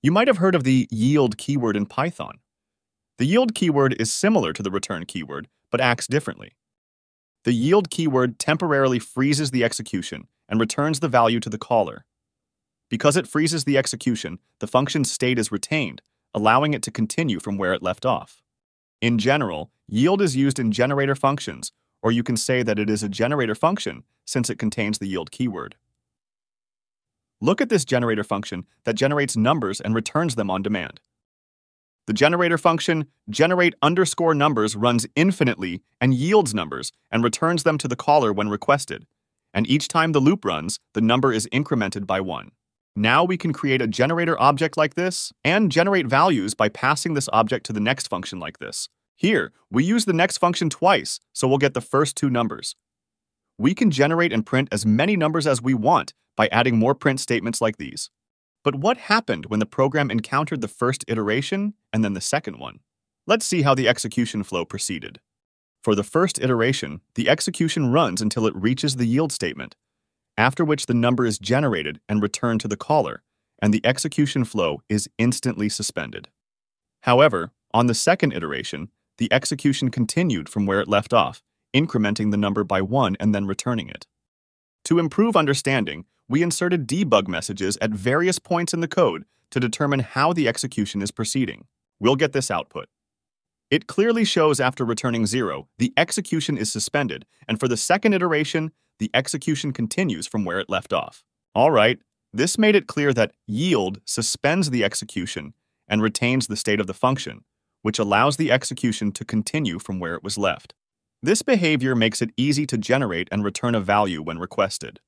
You might have heard of the yield keyword in Python. The yield keyword is similar to the return keyword, but acts differently. The yield keyword temporarily freezes the execution and returns the value to the caller. Because it freezes the execution, the function's state is retained, allowing it to continue from where it left off. In general, yield is used in generator functions, or you can say that it is a generator function since it contains the yield keyword. Look at this generator function that generates numbers and returns them on demand. The generator function generate underscore numbers runs infinitely and yields numbers and returns them to the caller when requested. And each time the loop runs, the number is incremented by one. Now we can create a generator object like this and generate values by passing this object to the next function like this. Here, we use the next function twice, so we'll get the first two numbers. We can generate and print as many numbers as we want by adding more print statements like these. But what happened when the program encountered the first iteration and then the second one? Let's see how the execution flow proceeded. For the first iteration, the execution runs until it reaches the yield statement, after which the number is generated and returned to the caller, and the execution flow is instantly suspended. However, on the second iteration, the execution continued from where it left off, incrementing the number by one and then returning it. To improve understanding, we inserted debug messages at various points in the code to determine how the execution is proceeding. We'll get this output. It clearly shows after returning zero, the execution is suspended, and for the second iteration, the execution continues from where it left off. All right, this made it clear that yield suspends the execution and retains the state of the function, which allows the execution to continue from where it was left. This behavior makes it easy to generate and return a value when requested.